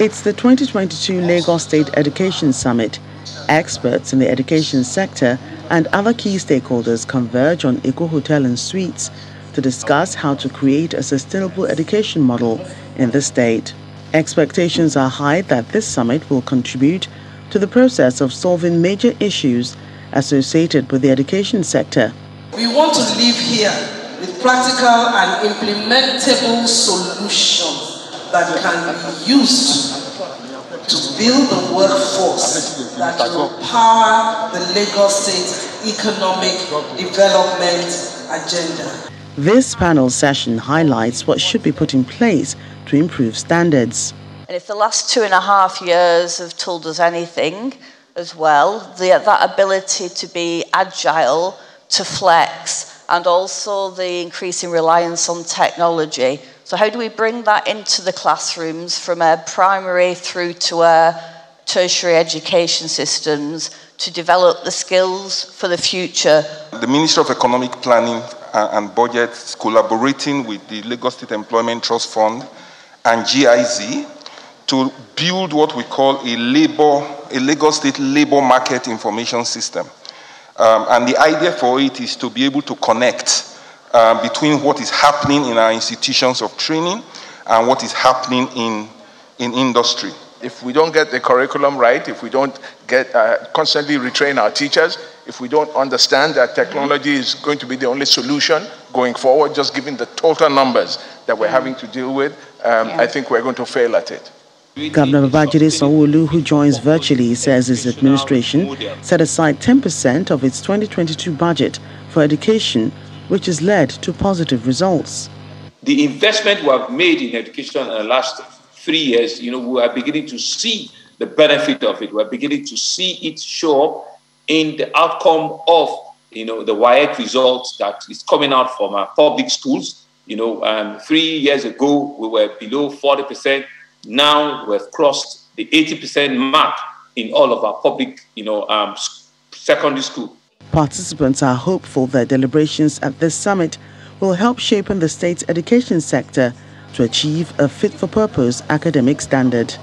It's the 2022 Lagos State Education Summit. Experts in the education sector and other key stakeholders converge on Eko Hotel and Suites to discuss how to create a sustainable education model in the state. Expectations are high that this summit will contribute to the process of solving major issues associated with the education sector. We want to live here with practical and implementable solutions that can be used to build the workforce that will power the Lagos State economic development agenda. This panel session highlights what should be put in place to improve standards. And if the last two and a half years have told us anything as well, the, that ability to be agile, to flex, and also the increasing reliance on technology. So how do we bring that into the classrooms from a primary through to a tertiary education systems to develop the skills for the future? The Ministry of Economic Planning and Budget is collaborating with the Lagos State Employment Trust Fund and GIZ to build what we call a labor, a Lagos State labor market information system. Um, and the idea for it is to be able to connect uh, between what is happening in our institutions of training and what is happening in, in industry. If we don't get the curriculum right, if we don't get uh, constantly retrain our teachers, if we don't understand that technology is going to be the only solution going forward, just given the total numbers that we're having to deal with, um, I think we're going to fail at it. Governor Babajide Sanwo-Olu, who joins virtually, says his administration set aside 10% of its 2022 budget for education, which has led to positive results. The investment we have made in education in the last three years, you know, we are beginning to see the benefit of it. We're beginning to see it show up in the outcome of, you know, the WAEC results that is coming out from our public schools. You know, um, three years ago, we were below 40%. Now we've crossed the 80% mark in all of our public, you know, um, secondary school. Participants are hopeful that deliberations at this summit will help shape the state's education sector to achieve a fit-for-purpose academic standard.